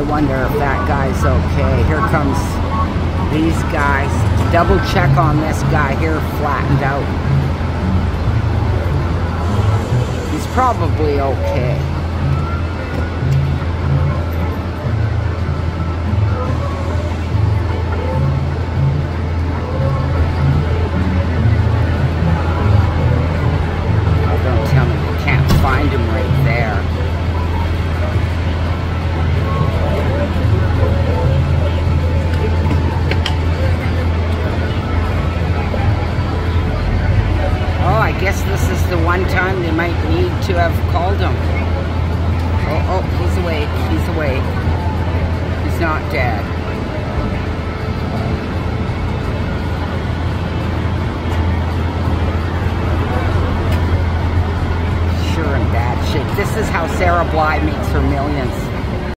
I wonder if that guy's okay. Here comes these guys. Double check on this guy here, flattened out. He's probably okay. Guess this is the one time they might need to have called him. Oh, oh, he's awake. He's awake. He's not dead. Sure in bad shape. This is how Sarah Bly makes her millions.